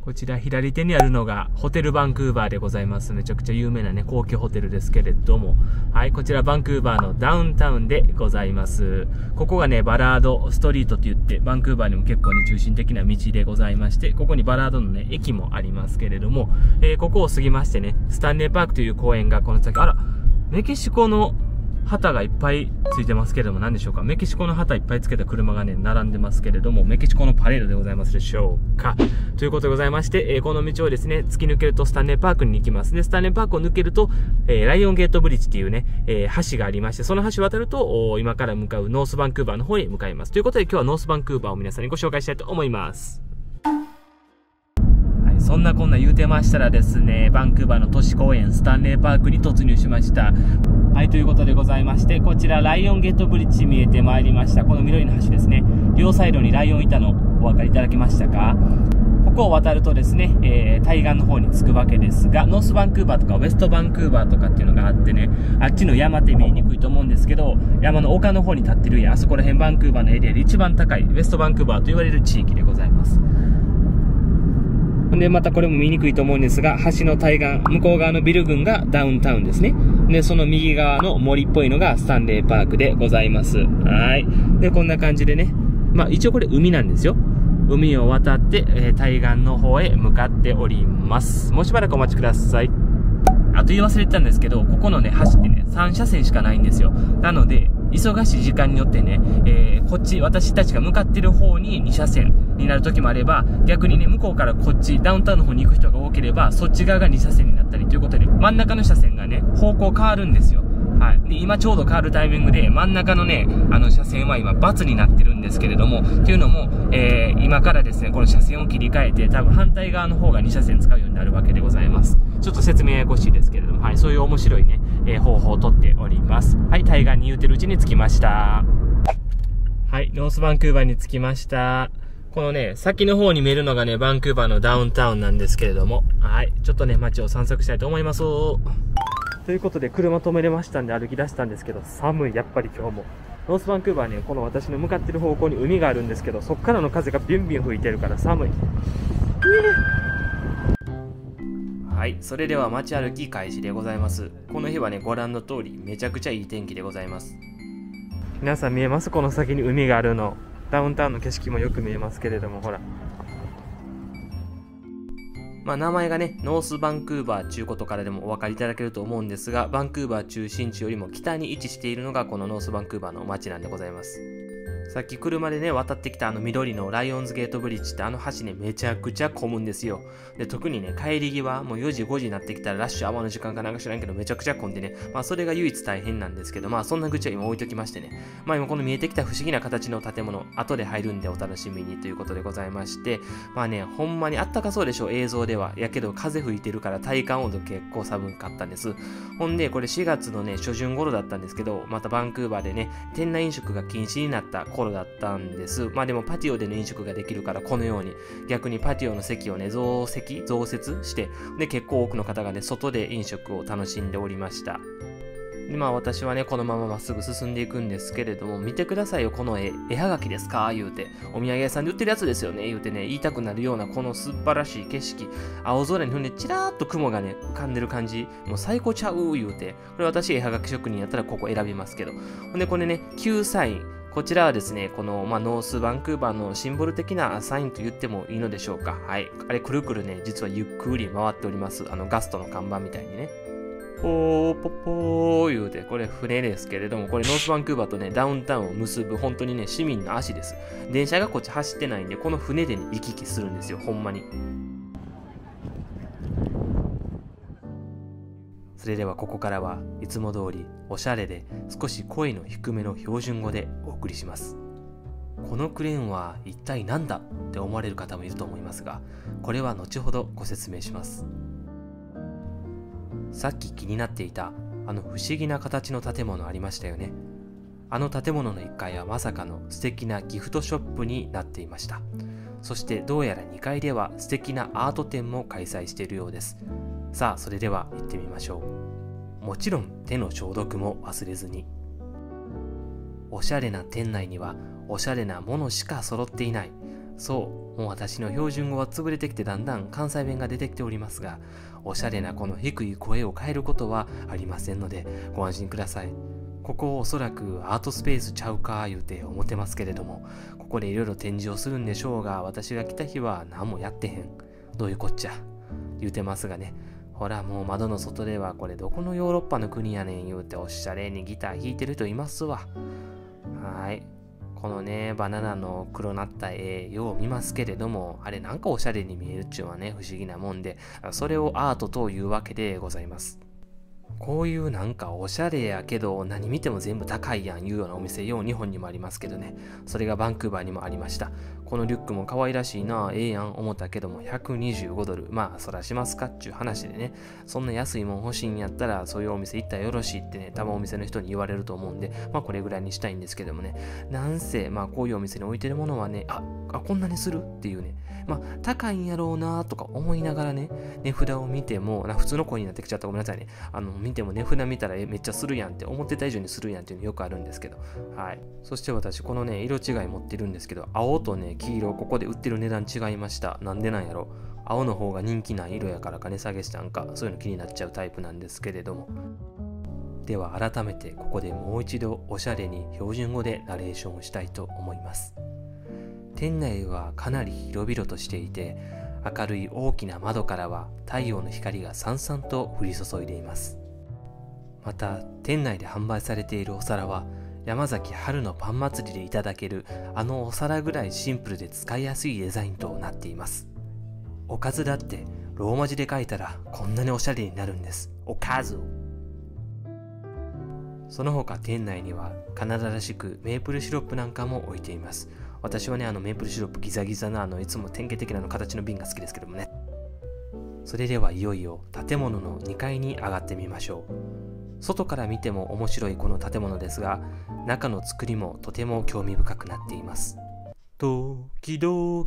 こちら左手にあるのがホテルバンクーバーでございます。めちゃくちゃ有名なね、高級ホテルですけれども。はい、こちらバンクーバーのダウンタウンでございます。ここがね、バラードストリートって言って、バンクーバーにも結構ね、中心的な道でございまして、ここにバラードのね、駅もありますけれども、えー、ここを過ぎましてね、スタンレーパークという公園がこの先、あら、メキシコの旗がいっぱいついてますけれども、何でしょうか？メキシコの旗いっぱいつけた車がね、並んでますけれども、メキシコのパレードでございますでしょうか？ということでございまして、えー、この道をですね、突き抜けるとスタンレーパークに行きます。で、スタンレーパークを抜けると、えー、ライオンゲートブリッジっていうね、えー、橋がありまして、その橋渡ると、今から向かうノースバンクーバーの方に向かいます。ということで今日はノースバンクーバーを皆さんにご紹介したいと思います。そんなこんな言うてましたらですね、バンクーバーの都市公園スタンレーパークに突入しました。はい、ということでございまして、こちらライオンゲートブリッジ見えてまいりました。この緑の橋ですね。両サイドにライオンいたのお分かりいただけましたか？ここを渡るとですね、えー、対岸の方に着くわけですが、ノースバンクーバーとかウェストバンクーバーとかっていうのがあってね、あっちの山って見えにくいと思うんですけど、山の丘の方に立ってるや、あそこら辺バンクーバーのエリアで一番高い、ウェストバンクーバーと言われる地域でございます。で、またこれも見にくいと思うんですが、橋の対岸、向こう側のビル群がダウンタウンですね。で、その右側の森っぽいのがスタンレーパークでございます。はい。で、こんな感じでね。まあ、一応これ海なんですよ。海を渡って、えー、対岸の方へ向かっております。もうしばらくお待ちください。あと言い忘れてたんですけど、ここのね、橋ってね、3車線しかないんですよ。なので、忙しい時間によってね、えー、こっち、私たちが向かってる方に2車線になる時もあれば、逆にね、向こうからこっち、ダウンタウンの方に行く人が多ければ、そっち側が2車線になったりということで、真ん中の車線がね、方向変わるんですよ。はい。で、今ちょうど変わるタイミングで、真ん中のね、あの車線は今、×になってるんですけれども、っていうのも、えー、今からですね、この車線を切り替えて、多分反対側の方が2車線使うようになるわけでございます。ちょっと説明ややこしいですけれども、はい。そういう面白いね、えー、方法をとっております。はい。対岸に言うてるうちに着きました。はい。ノースバンクーバーに着きました。このね、先の方に見えるのがね、バンクーバーのダウンタウンなんですけれども、はい。ちょっとね、街を散策したいと思います。ということで、車止めれましたんで歩き出したんですけど、寒い、やっぱり今日も。ノースバンクーバーね、この私の向かってる方向に海があるんですけど、そっからの風がビュンビュン吹いてるから寒い。はい、それでは街歩き開始でございます。この日はね、ご覧の通り、めちゃくちゃいい天気でございます。皆さん見えます？この先に海があるの。ダウンタウンの景色もよく見えますけれども、ほら。まあ、名前がね、ノースバンクーバーちゅうことからでもお分かりいただけると思うんですが、バンクーバー中心地よりも北に位置しているのがこのノースバンクーバーの街なんでございます。さっき車でね、渡ってきたあの緑のライオンズゲートブリッジってあの橋ね、めちゃくちゃ混むんですよ。で、特にね、帰り際、もう4時5時になってきたらラッシュアワーの時間かなんか知らんけど、めちゃくちゃ混んでね、まあそれが唯一大変なんですけど、まあそんな愚痴は今置いときましてね、まあ今この見えてきた不思議な形の建物、後で入るんでお楽しみにということでございまして、まあね、ほんまにあったかそうでしょ、映像では。やけど風吹いてるから体感温度結構寒かったんです。ほんで、これ4月のね、初旬頃だったんですけど、またバンクーバーでね、店内飲食が禁止になった頃だったんで、す。まあでもパティオでの飲食ができるからこのように逆にパティオの席をね増席増設してで結構多くの方がね外で飲食を楽しんでおりました。でまあ私はね、このまままっすぐ進んでいくんですけれども、見てくださいよ、この絵、絵はがきですか？言うて、お土産屋さんで売ってるやつですよね？言うてね、言いたくなるようなこの素晴らしい景色、青空にふんでチラーっと雲がね、浮かんでる感じ、もう最高ちゃう言うて、これ私絵はがき職人やったらここ選びますけど、ほんでこれね、 Qサイン、こちらはですね、この、まあ、ノースバンクーバーのシンボル的なサインと言ってもいいのでしょうか。はい。あれ、くるくるね、実はゆっくり回っております。あの、ガストの看板みたいにね。ポーポポー言うて、これ船ですけれども、これノースバンクーバーとね、ダウンタウンを結ぶ本当にね、市民の足です。電車がこっち走ってないんで、この船でね、行き来するんですよ、ほんまに。それではここからはいつも通りおしゃれで少し声の低めの標準語でお送りします。このクレーンは一体何だって思われる方もいると思いますが、これは後ほどご説明します。さっき気になっていたあの不思議な形の建物ありましたよね。あの建物の1階はまさかの素敵なギフトショップになっていました。そしてどうやら2階では素敵なアート展も開催しているようです。さあ、それでは行ってみましょう。もちろん手の消毒も忘れずに。おしゃれな店内にはおしゃれなものしか揃っていない。そう、もう私の標準語は潰れてきてだんだん関西弁が出てきておりますが、おしゃれなこの低い声を変えることはありませんので、ご安心ください。ここおそらくアートスペースちゃうか言うて思ってますけれども、ここでいろいろ展示をするんでしょうが、私が来た日は何もやってへん。どういうこっちゃ。言うてますがね。ほらもう窓の外ではこれどこのヨーロッパの国やねん言うておしゃれにギター弾いてる人いますわ。はい。このね、バナナの黒なった絵、よう見ますけれども、あれなんかおしゃれに見えるっちゅうのはね、不思議なもんで、それをアートというわけでございます。こういうなんかおしゃれやけど何見ても全部高いやんいうようなお店よう日本にもありますけどね。それがバンクーバーにもありました。このリュックも可愛らしいな、ええやん思ったけども125ドル。まあそらしますかっちゅう話でね。そんな安いもん欲しいんやったらそういうお店行ったらよろしいってね、多分お店の人に言われると思うんで、まあこれぐらいにしたいんですけどもね。なんせ、まあこういうお店に置いてるものはね、あ、あこんなにするっていうね。まあ、高いんやろうなとか思いながらね、値札を見ても、な普通の声になってきちゃったごめんなさいね。あの、ても値札見たらめっちゃするやんって思ってた以上にするやんっていうのよくあるんですけど、はい。そして私、このね、色違い持ってるんですけど、青とね、黄色、ここで売ってる値段違いました。なんでなんやろ？青の方が人気ない色やからか値下げしたんか、そういうの気になっちゃうタイプなんですけれども。では改めてここでもう一度おしゃれに標準語でナレーションをしたいと思います。店内はかなり広々としていて明るい大きな窓からは太陽の光がさんさんと降り注いでいますまた店内で販売されているお皿は山崎春のパン祭りでいただけるあのお皿ぐらいシンプルで使いやすいデザインとなっていますおかずだってローマ字で書いたらこんなにおしゃれになるんですおかずその他店内にはカナダらしくメープルシロップなんかも置いています私はね、あのメープルシロップギザギザなあのいつも典型的なの形の瓶が好きですけどもね。それではいよいよ建物の2階に上がってみましょう。外から見ても面白いこの建物ですが、中の作りもとても興味深くなっています。時々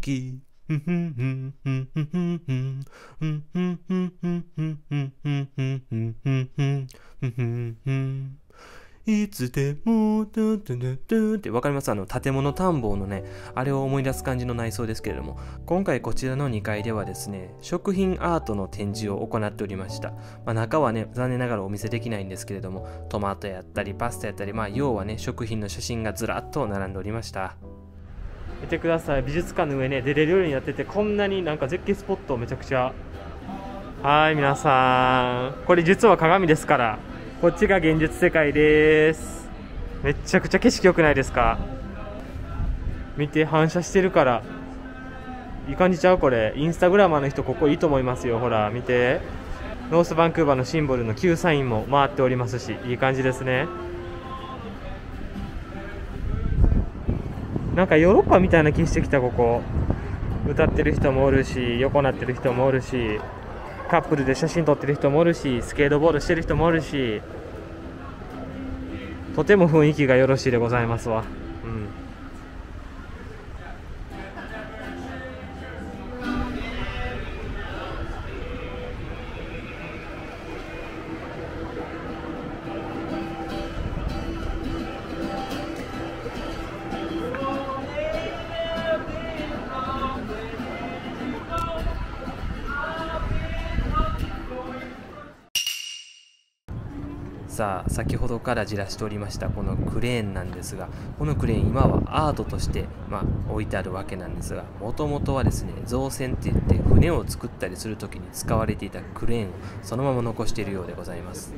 いつでも、ドゥンドゥドゥンってわかります？あの、建物探訪のね、あれを思い出す感じの内装ですけれども、今回こちらの2階ではですね、食品アートの展示を行っておりました。まあ、中はね、残念ながらお見せできないんですけれども、トマトやったり、パスタやったり、まあ、要はね、食品の写真がずらっと並んでおりました。見てください、美術館の上ね、出れるようになってて、こんなになんか絶景スポットめちゃくちゃ。はい、皆さん。これ実は鏡ですから。こっちが現実世界です。めちゃくちゃ景色良くないですか？見て反射してるから。いい感じちゃうこれ。インスタグラマーの人ここいいと思いますよ。ほら見て。ノースバンクーバーのシンボルの旧サインも回っておりますし。いい感じですね。なんかヨーロッパみたいな気してきたここ。歌ってる人もおるし横なってる人もおるし。カップルで写真撮ってる人もおるしスケートボードしてる人もおるしとても雰囲気がよろしいでございますわ。からじらしておりましたこのクレーンなんですがこのクレーン今はアートとして、まあ、置いてあるわけなんですがもともとはですね造船って言って船を作ったりする時に使われていたクレーンをそのまま残しているようでございます。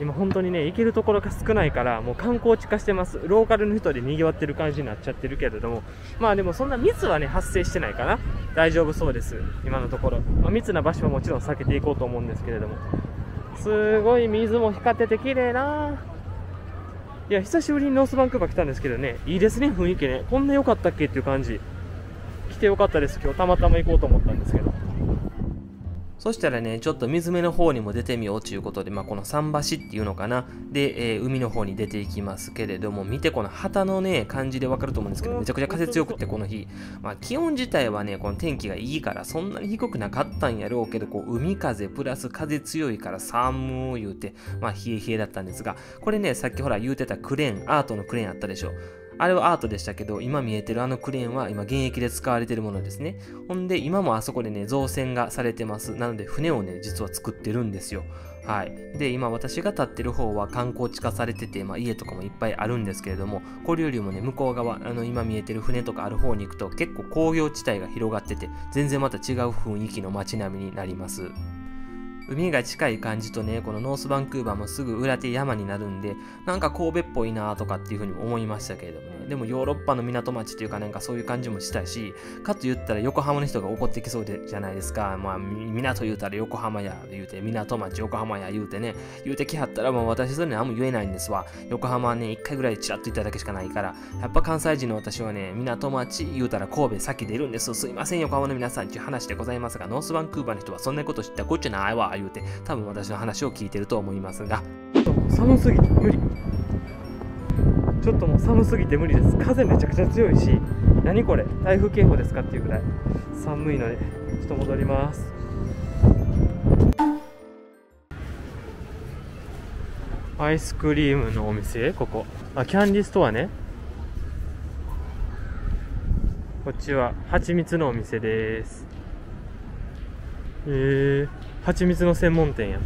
今本当にね行けるところが少ないからもう観光地化してます。ローカルの人で賑わってる感じになっちゃってるけれどもまあでもそんな密はね発生してないかな。大丈夫そうです。今のところ、まあ、密な場所はもちろん避けていこうと思うんですけれども。すごい水も光ってて綺麗な。いや久しぶりにノースバンクーバー来たんですけどね。いいですね雰囲気ね。こんな良かったっけっていう感じ。来てよかったです。今日たまたま行こうと思ったんですけど。そしたらね、ちょっと水辺の方にも出てみようということで、まあ、この桟橋っていうのかな。で、えー、海の方に出ていきますけれども、見てこの旗のね、感じでわかると思うんですけど、めちゃくちゃ風強くて、この日。まあ、気温自体はね、この天気がいいから、そんなに低くなかったんやろうけど、こう、海風プラス風強いから寒ー言うて、まあ、冷え冷えだったんですが、これね、さっきほら言うてたクレーン、アートのクレーンあったでしょ。あれはアートでしたけど、今見えてるあのクレーンは今現役で使われてるものですね。ほんで、今もあそこでね、造船がされてます。なので、船をね、実は作ってるんですよ。はい。で、今私が立ってる方は観光地化されてて、まあ、家とかもいっぱいあるんですけれども、これよりもね、向こう側、あの、今見えてる船とかある方に行くと結構工業地帯が広がってて、全然また違う雰囲気の街並みになります。海が近い感じとね、このノースバンクーバーもすぐ裏手山になるんで、なんか神戸っぽいなとかっていうふうに思いましたけれども。でもヨーロッパの港町っていうかなんかそういう感じもしたし、かと言ったら横浜の人が怒ってきそうでじゃないですか。まあ、港言うたら横浜や言うて、港町横浜や言うてね、言うてきはったらもう私それ何も言えないんですわ。横浜はね、一回ぐらいチラッと行っただけしかないから、やっぱ関西人の私はね、港町言うたら神戸先出るんです。すいません、横浜の皆さんっていう話でございますが、ノースバンクーバーの人はそんなこと知ったこっちゃないわ、言うて、多分私の話を聞いてると思いますが寒すぎて無理ちょっともう寒すぎて無理です。風めちゃくちゃ強いし何これ？台風警報ですかっていうぐらい。寒いのでちょっと戻ります。アイスクリームのお店？ここ。あキャンディストアね。こっちは蜂蜜のお店です。へえー。蜂蜜の専門店や。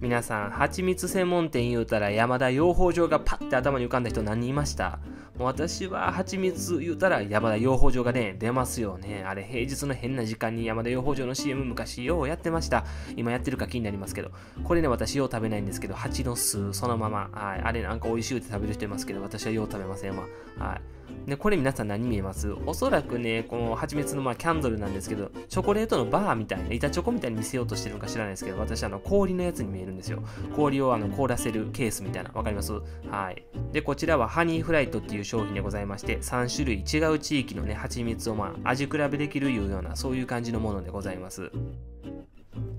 皆さん蜂蜜専門店言うたら山田養蜂場がパッて頭に浮かんだ人何人いました？私は蜂蜜言うたら山田養蜂場がね出ますよね。あれ平日の変な時間に山田養蜂場の CM 昔ようやってました。今やってるか気になりますけど。これね私よう食べないんですけど蜂の巣そのまま。はい。あれなんか美味しいって食べる人いますけど私はよう食べませんわ。はい。で、これ皆さん何見えます？おそらくね、この蜂蜜のまあキャンドルなんですけど、チョコレートのバーみたいな、板チョコみたいに見せようとしてるのか知らないですけど、私あの氷のやつに見えるんですよ。氷をあの凍らせるケースみたいな、わかります？はい。で、こちらはハニーフライトっていう商品でございまして、3種類違う地域のね、蜂蜜をまあ味比べできるいうような、そういう感じのものでございます。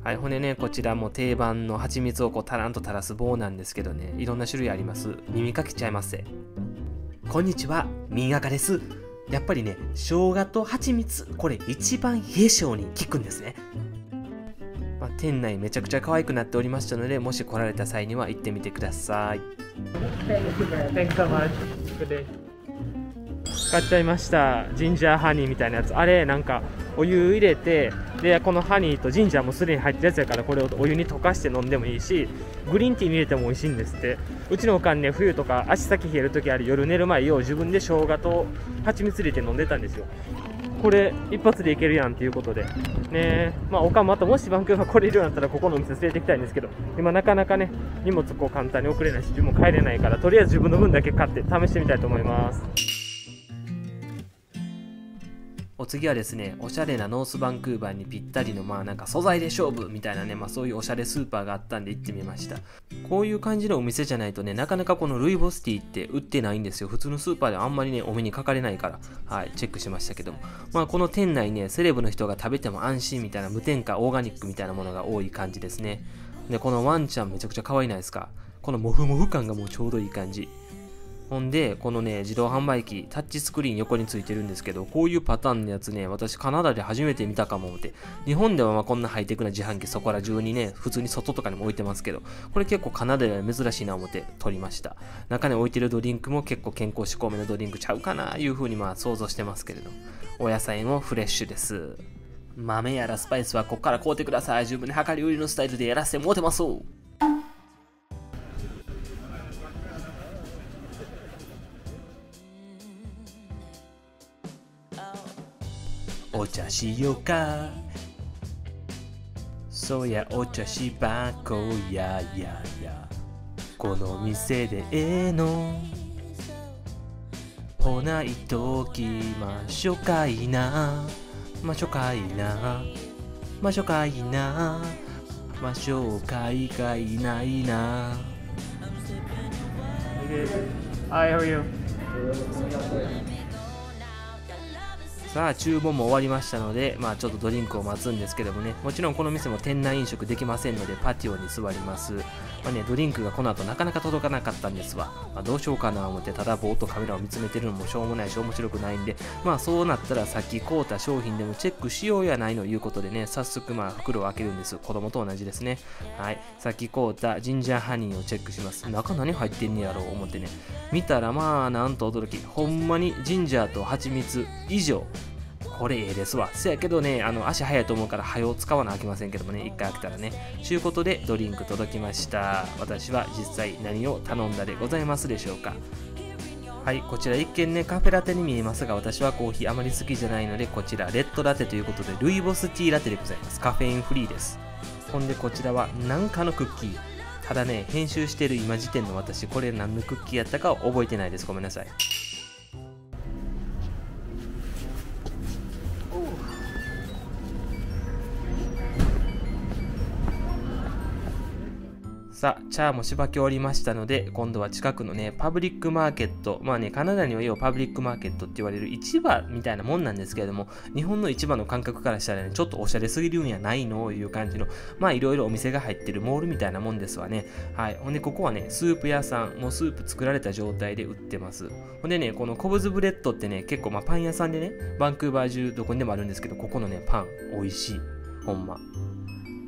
はい、ほんでね、こちらも定番の蜂蜜をこうタランと垂らす棒なんですけどね、いろんな種類あります。耳かけちゃいます。こんにちは、みがかです。やっぱりね、生姜と蜂蜜、これ一番冷え性に効くんですね。まあ、店内めちゃくちゃ可愛くなっておりましたので、もし来られた際には行ってみてください。買っちゃいました。ジンジャーハニーみたいなやつ。あれなんかお湯入れてでこのハニーとジンジャーもすでに入ってるやつやからこれをお湯に溶かして飲んでもいいしグリーンティーに入れても美味しいんですって。うちのおかんね冬とか足先冷える時ある夜寝る前よう自分で生姜と蜂蜜入れて飲んでたんですよ。これ一発でいけるやんっていうことで。ねまあおかんまたもしバンクーバー来れるようになったらここのお店連れて行きたいんですけど今なかなかね荷物こう簡単に送れないし自分も帰れないからとりあえず自分の分だけ買って試してみたいと思います。お次はですね、おしゃれなノースバンクーバーにぴったりの、まあなんか素材で勝負みたいなね、まあそういうおしゃれスーパーがあったんで行ってみました。こういう感じのお店じゃないとね、なかなかこのルイボスティーって売ってないんですよ。普通のスーパーではあんまりね、お目にかかれないから、はい、チェックしましたけども。まあこの店内ね、セレブの人が食べても安心みたいな無添加オーガニックみたいなものが多い感じですね。で、このワンちゃんめちゃくちゃ可愛いないですか。このモフモフ感がもうちょうどいい感じ。ほんで、このね、自動販売機、タッチスクリーン横についてるんですけど、こういうパターンのやつね、私カナダで初めて見たかもって。日本ではまこんなハイテクな自販機そこら中にね、普通に外とかにも置いてますけど、これ結構カナダでは珍しいな思って撮りました。中に置いてるドリンクも結構健康志向めのドリンクちゃうかな、いう風にまあ想像してますけれど。お野菜もフレッシュです。豆やらスパイスはこっから買うてください。十分に量り売りのスタイルでやらせてもうてます。お茶しようか。そやお茶しばこややや。この店でええの。ほないときましょかいな。ましょかいな。ましょかいな。ましょうかいがいないな。Hi, how are you? さあ注文も終わりましたので、まあ、ちょっとドリンクを待つんですけどもね。もちろんこの店も店内飲食できませんのでパティオに座ります、まあね、ドリンクがこの後なかなか届かなかったんですわ、まあ、どうしようかな思ってただぼーっとカメラを見つめてるのもしょうもないし面白くないんで。まあそうなったらさっき買うた商品でもチェックしようやないのいうことでね早速まあ袋を開けるんです。子供と同じですね。はい。さっき買うたジンジャーハニーをチェックします。中何入ってんねやろう思ってね。見たらまあなんと驚き。ほんまにジンジャーと蜂蜜以上。これええですわ。せやけどね、あの、足早いと思うから、早を使わなあきませんけどもね、一回開けたらね。ちゅうことで、ドリンク届きました。私は実際何を頼んだでございますでしょうか。はい、こちら一見ね、カフェラテに見えますが、私はコーヒーあまり好きじゃないので、こちら、レッドラテということで、ルイボスティーラテでございます。カフェインフリーです。ほんで、こちらは、なんかのクッキー。ただね、編集してる今時点の私、これ何のクッキーやったか覚えてないです。ごめんなさい。さあ、茶ーもしばき終わりましたので、今度は近くのね、パブリックマーケット、まあね、カナダには要はパブリックマーケットって言われる市場みたいなもんなんですけれども、日本の市場の感覚からしたらね、ちょっとおしゃれすぎるんやないのいう感じの、まあいろいろお店が入ってるモールみたいなもんですわね。はい。ほんで、ここはね、スープ屋さん、もうスープ作られた状態で売ってます。ほんでね、この COBS Bread ってね、結構まあパン屋さんでね、バンクーバー中どこにでもあるんですけど、ここのね、パン、美味しい。ほんま。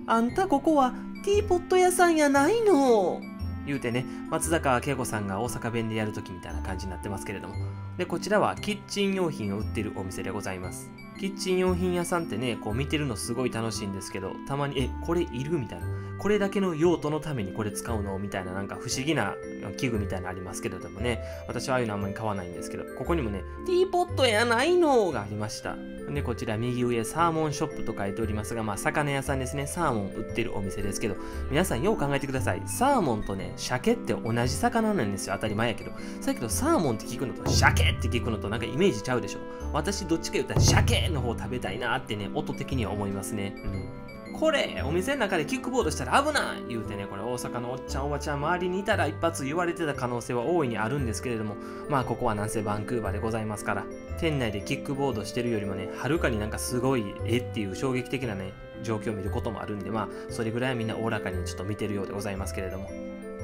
あんたここはティーポット屋さんやないの言うてね、松坂慶子さんが大阪弁でやるときみたいな感じになってますけれども。で、こちらはキッチン用品を売ってるお店でございます。キッチン用品屋さんってね、こう見てるのすごい楽しいんですけど、たまに、え、これいる？みたいな。これだけの用途のためにこれ使うのみたいななんか不思議な器具みたいなのありますけれどもね。私はああいうのあんまり買わないんですけど、ここにもね、ティーポットやないのがありました。で、こちら右上、サーモンショップと書いておりますが、まあ、魚屋さんですね。サーモン売ってるお店ですけど、皆さんよう考えてください。サーモンとね、鮭って同じ魚なんですよ。当たり前やけど。だけど、サーモンって聞くのと、鮭って聞くのとなんかイメージちゃうでしょ。私、どっちか言ったら、鮭の方食べたいなってね、音的には思いますね。うん。これお店の中でキックボードしたら危ない言うてねこれ大阪のおっちゃんおばちゃん周りにいたら一発言われてた可能性は大いにあるんですけれどもまあここはなんせバンクーバーでございますから店内でキックボードしてるよりもねはるかになんかすごいえっていう衝撃的なね状況を見ることもあるんでまあそれぐらいはみんなおおらかにちょっと見てるようでございますけれども。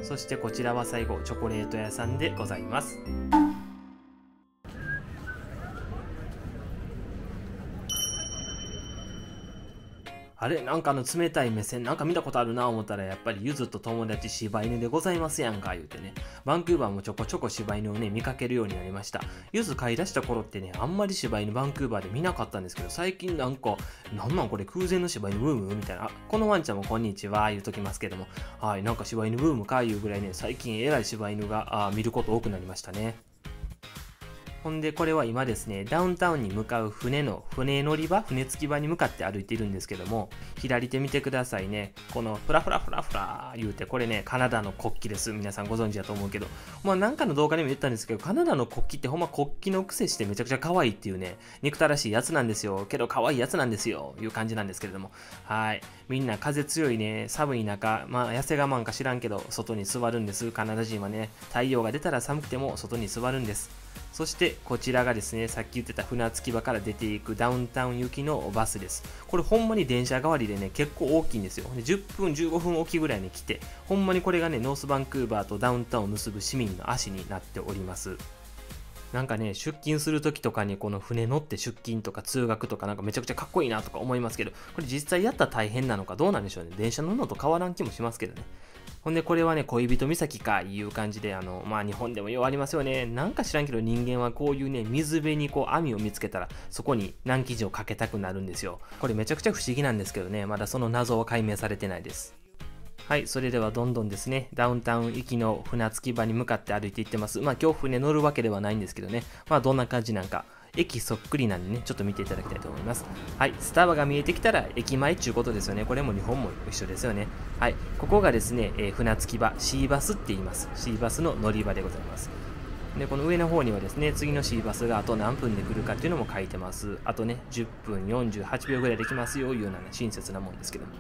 そしてこちらは最後チョコレート屋さんでございます。れ？なんかあの冷たい目線なんか見たことあるな思ったらやっぱりゆずと友達柴犬でございますやんか言うてね。バンクーバーもちょこちょこ柴犬をね見かけるようになりました。ゆず飼い出した頃ってねあんまり柴犬バンクーバーで見なかったんですけど最近なんかなんなんこれ空前の柴犬ブーム？みたいな。このワンちゃんもこんにちは言うときますけどもはいなんか柴犬ブームかいうぐらいね最近えらい柴犬があ見ること多くなりましたね。ほんで、これは今ですね、ダウンタウンに向かう船の船乗り場、船着き場に向かって歩いているんですけども、左手見てくださいね。このフラフラフラフラ言うて、これね、カナダの国旗です。皆さんご存知だと思うけど、まあなんかの動画でも言ったんですけど、カナダの国旗ってほんま国旗の癖してめちゃくちゃ可愛いっていうね、憎たらしいやつなんですよ。けど可愛いやつなんですよ。いう感じなんですけれども。はい。みんな風強いね、寒い中、まあ痩せ我慢か知らんけど、外に座るんです。カナダ人はね、太陽が出たら寒くても外に座るんです。そしてこちらがですね、さっき言ってた船着き場から出ていくダウンタウン行きのバスです。これほんまに電車代わりでね、結構大きいんですよ。で10分、15分おきぐらいに来て、ほんまにこれがね、ノースバンクーバーとダウンタウンを結ぶ市民の足になっております。なんかね、出勤するときとかにこの船乗って出勤とか通学とかなんかめちゃくちゃかっこいいなとか思いますけど、これ実際やったら大変なのかどうなんでしょうね。電車乗るのと変わらん気もしますけどね。ほんで、これはね、恋人岬か、いう感じで、あの、まあ、日本でもようありますよね。なんか知らんけど、人間はこういうね、水辺にこう、網を見つけたら、そこに難記事をかけたくなるんですよ。これめちゃくちゃ不思議なんですけどね、まだその謎は解明されてないです。はい、それではどんどんですね、ダウンタウン行きの船着き場に向かって歩いていってます。まあ今日船乗るわけではないんですけどね、まあどんな感じなんか、駅そっくりなんでね、ちょっと見ていただきたいと思います。はい、スタバが見えてきたら駅前っていうことですよね。これも日本も一緒ですよね。はい、ここがですね、えー、船着き場、シーバスって言います。シーバスの乗り場でございます。で、この上の方にはですね、次のシーバスがあと何分で来るかっていうのも書いてます。あとね、10分48秒ぐらいできますよ、いうような、ね、親切なもんですけども。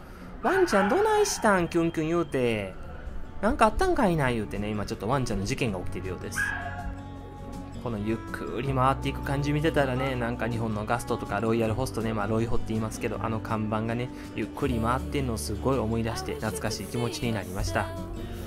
ワンちゃんどないしたん？キュンキュン言うて。なんかあったんかいな？言うてね、今ちょっとワンちゃんの事件が起きてるようです。このゆっくり回っていく感じ見てたらね、なんか日本のガストとかロイヤルホストね、まあロイホって言いますけど、あの看板がね、ゆっくり回ってんのをすごい思い出して懐かしい気持ちになりました。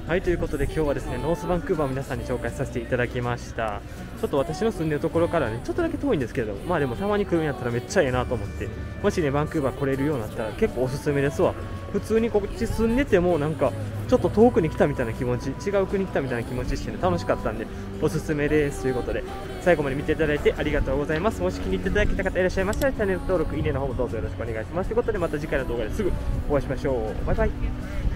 はいということで今日はですねノースバンクーバーを皆さんに紹介させていただきましたちょっと私の住んでるところからねちょっとだけ遠いんですけどまあでもたまに来るんやったらめっちゃええなと思ってもしねバンクーバー来れるようになったら結構おすすめですわ普通にこっち住んでてもなんかちょっと遠くに来たみたいな気持ち違う国来たみたいな気持ちしてね楽しかったんでおすすめですということで最後まで見ていただいてありがとうございます。もし気に入っていただけた方いらっしゃいましたらチャンネル登録いいねの方もどうぞよろしくお願いします。ということでまた次回の動画ですぐお会いしましょう。バイバイ。